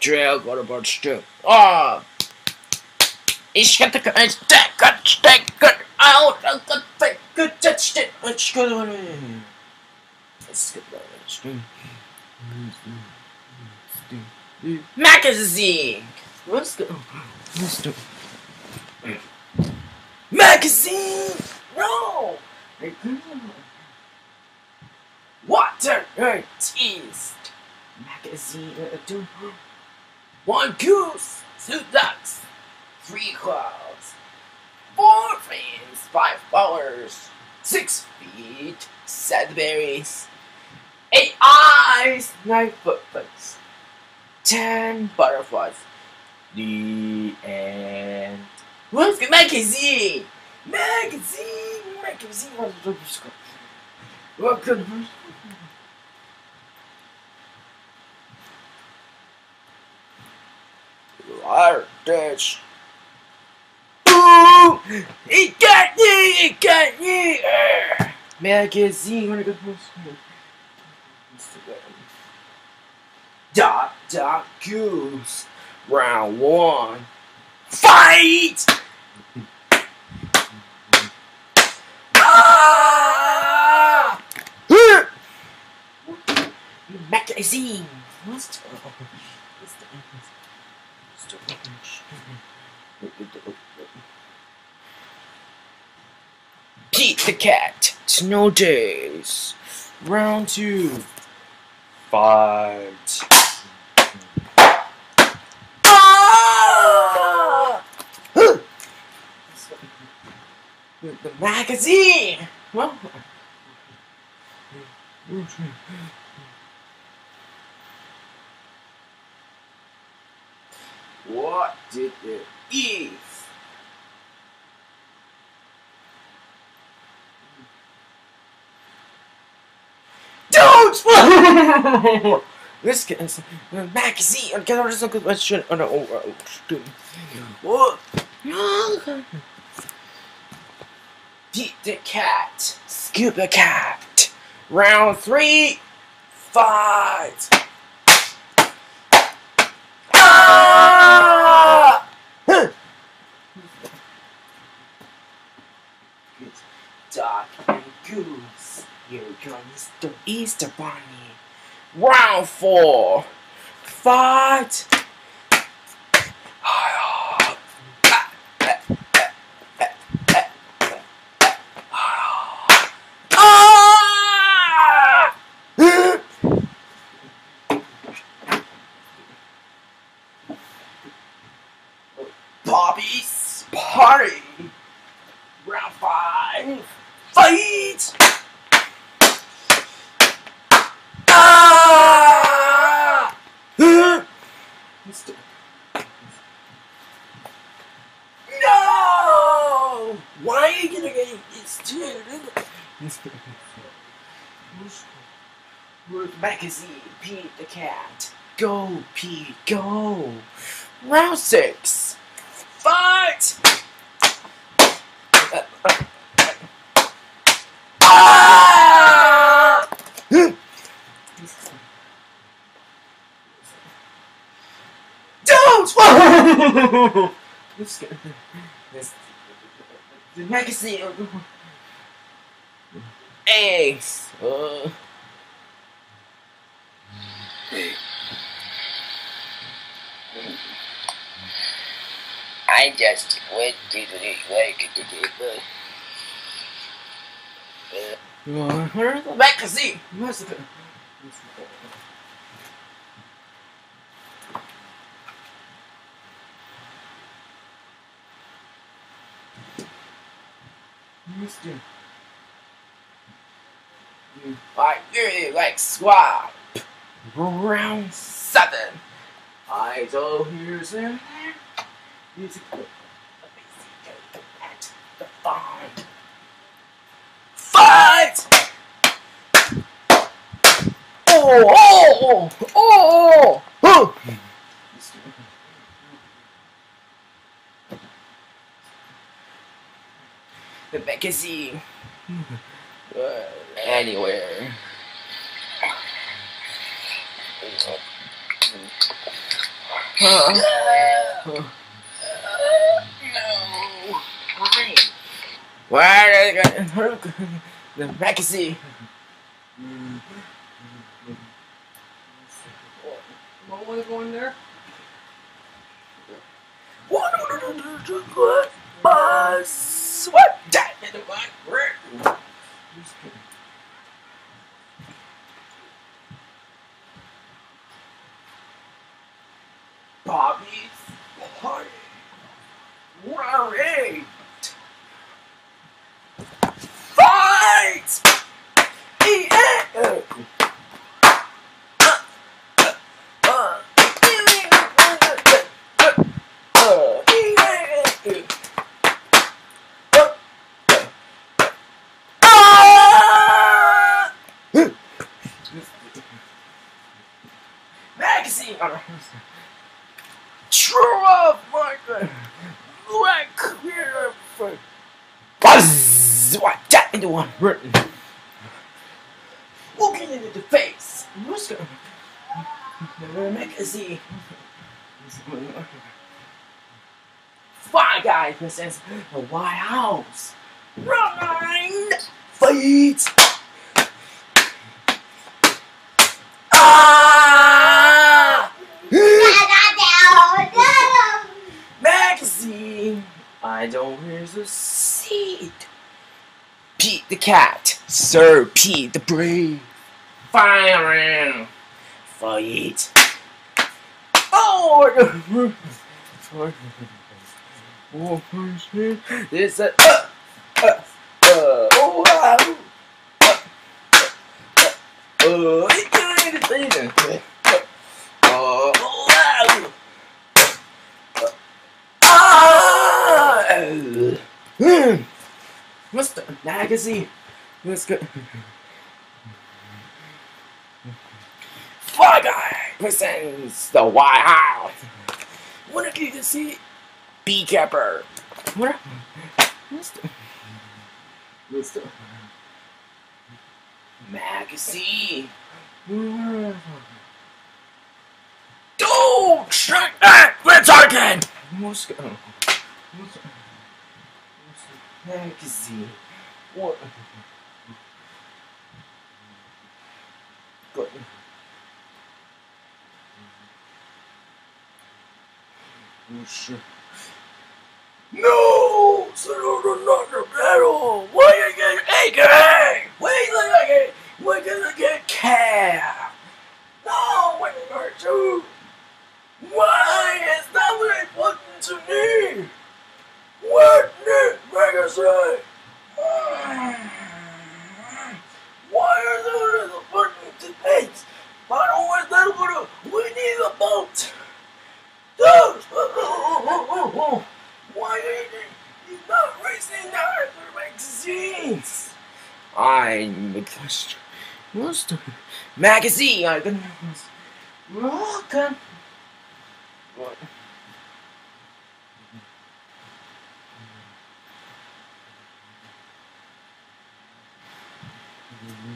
Trail, what about still? Ah! Ich hätte kein Stecker, Stecker, out, good, touched it, let's go on in. Let's go on in. Magazine! Let's go. Let's. Magazine! No! Water East! Magazine. One goose, two ducks, three clouds, four fins, five flowers, six feet, seven berries, eight eyes, nine footprints, ten butterflies. The end. What's the magazine? Magazine, magazine. What could Artist. Ooh! He got me! It got me! Arr! Magazine, wanna go Dot, dot, goose. Round one. Fight! Ah! Magazine. What's what's the- cat. Snow days. Round two. Fight. Ah! the, the magazine. Well, what did it eat? Don't! This is the magazine. I can't just look at my shit. Oh no! Oh, oh. What? Pete the cat. Scoop the cat. Round three. Fight. Ah! Huh. Good duck and goose. The Easter Bunny. Round four. Fight. Ah! Bobby's party. Round five. Fight. Ah! No! Why are you gonna get it's too Magazine, Pete the cat. Go, Pete, go. Round six. Fight! Ah! This, this, the magazine. Eggs. Uh. I just went to the like to the uh, where's the magazine? Where's the Mister. Really like swap. Round seven. I don't hear some music. At the farm. Fight! Oh, oh, oh, oh, oh. The magazine. Uh, anywhere. Uh, No. Where the magazine? What was going there? What good What that in the one? Bobby's party. Right. Fight! Yeah. Magazine. True up, Michael. Black clear for buzz. What that into one written. Looking into the face. What's going Magazine. Fine guys, this is the White House. Run! Fight! Ah! Magazine! I seed. Pete the cat. Sir Pete the brave. Firing! Fight! Oh! This a uh, uh, uh, oh wow! Uh, uh, uh, oh wow! Ah! Hmm. Magazine? Let's go. Fly Guy presents the White House. What did you see? Beekeeper. What? What's the? What's the? Magazine. Don't shut that! Let's again. What's go? Magazine? What? Good. Oh shit. No! So another battle! Why you get gang? Wait till I get we're gonna get cab! No, we're gonna do Why is that what important to me? What did Mega say? Why are those important to things? I don't want that water. We need a boat. Those. Are not racing the magazines? I'm the. What's magazine? I can. Welcome. What?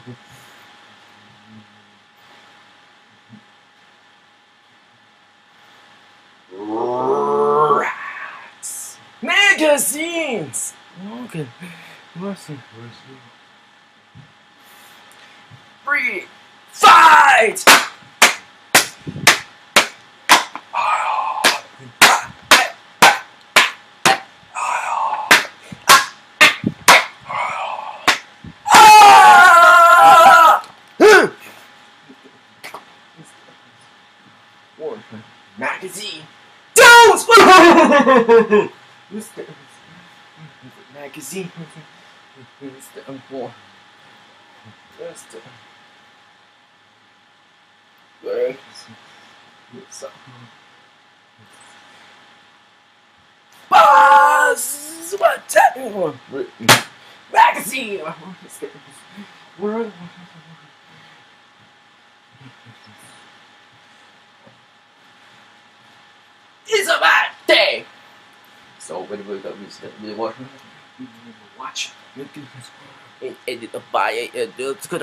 Rats. Magazines. Okay. What's the Three. Fight. Ah! Magazine. Don't! What's the one? What's the Where? What's up? Buzz! What? Technical magazine. Where? are the- It's a bad day. So when we go, we start we watch. Watch. It it the buy it it's good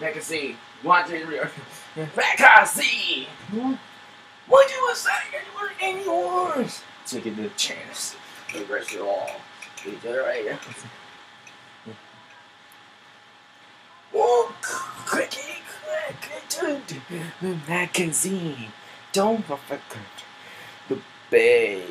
magazine. Watch it. Magazine. What do you say? You want any yours? Can the chance. The rest of all. Do it right. Oh, clicky click to the magazine. Don't forget the bay.